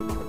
you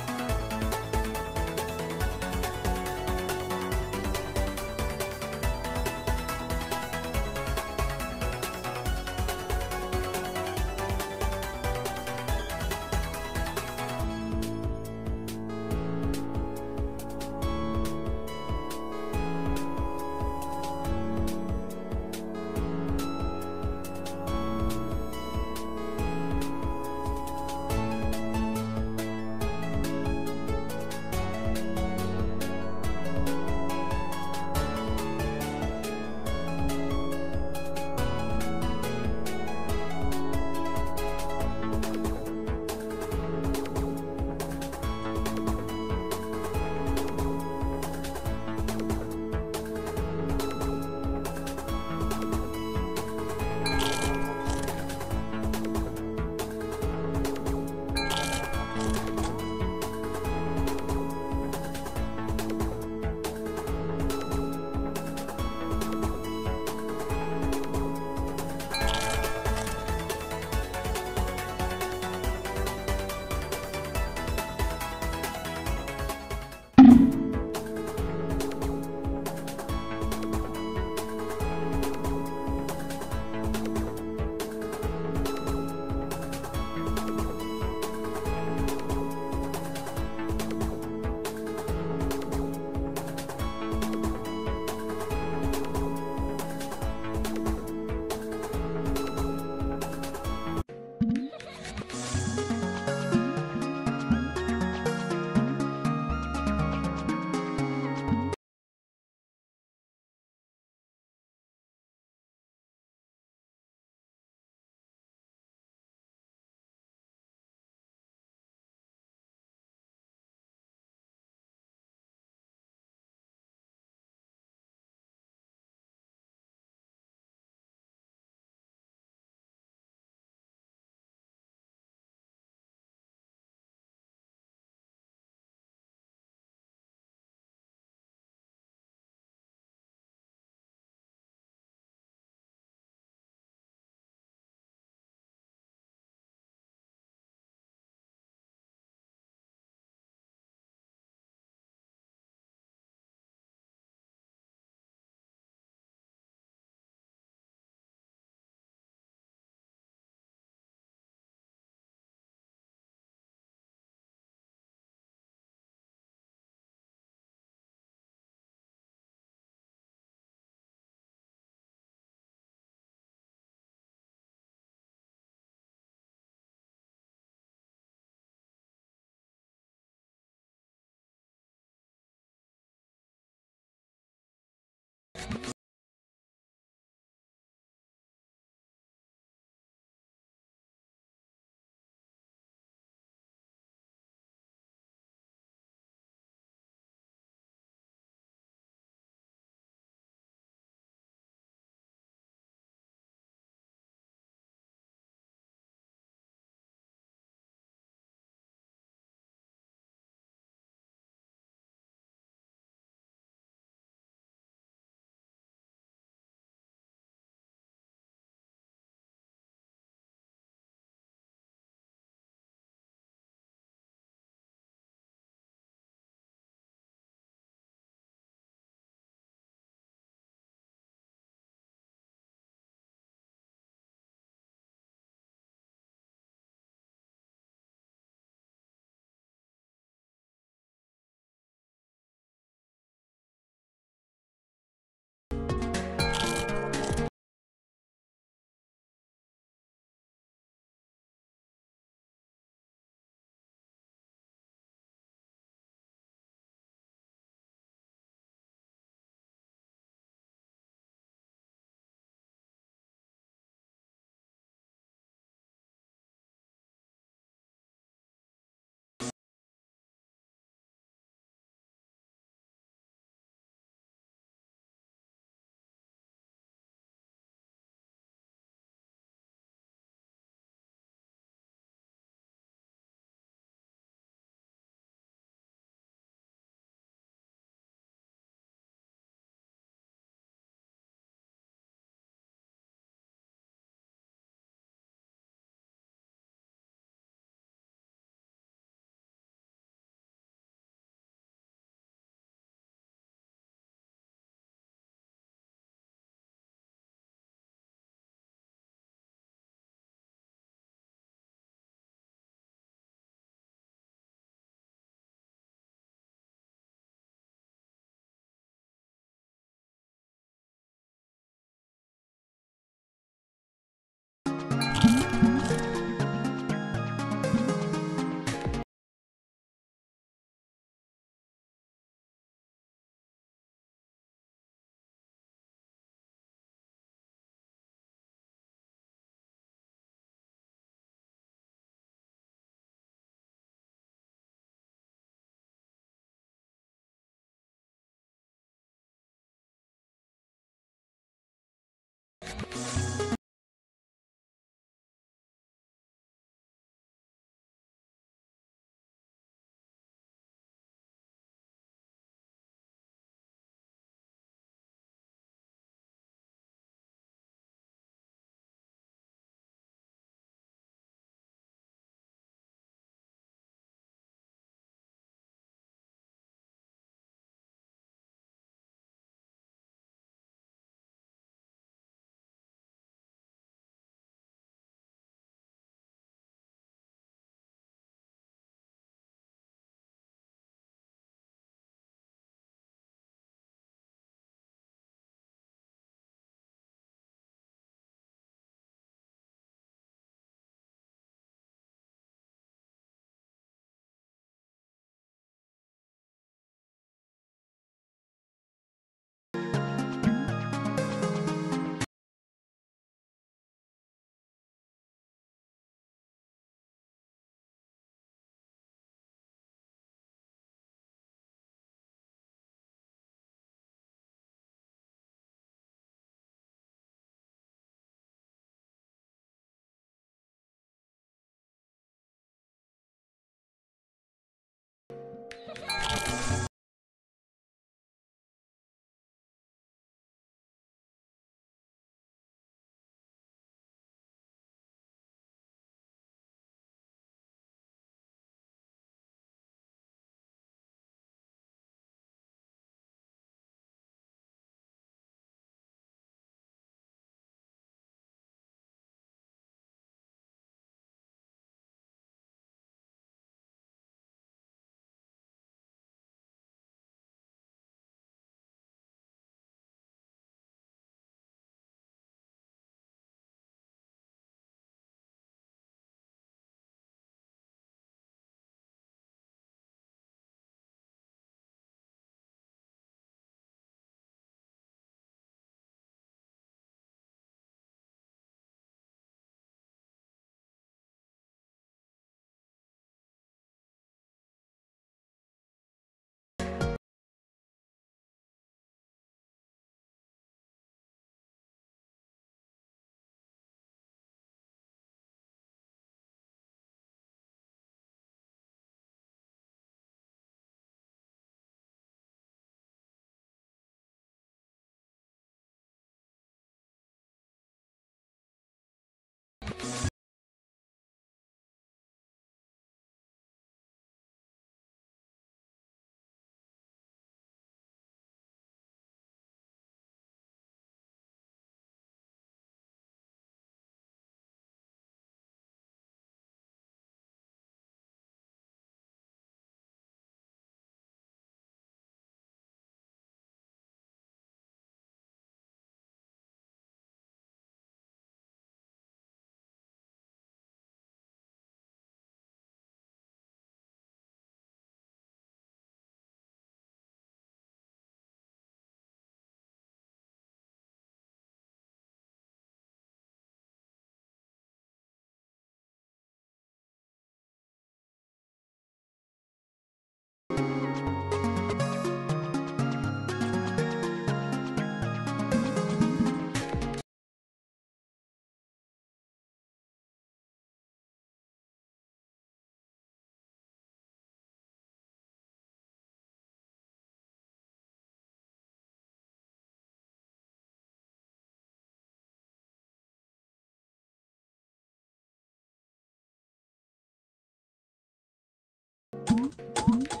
Música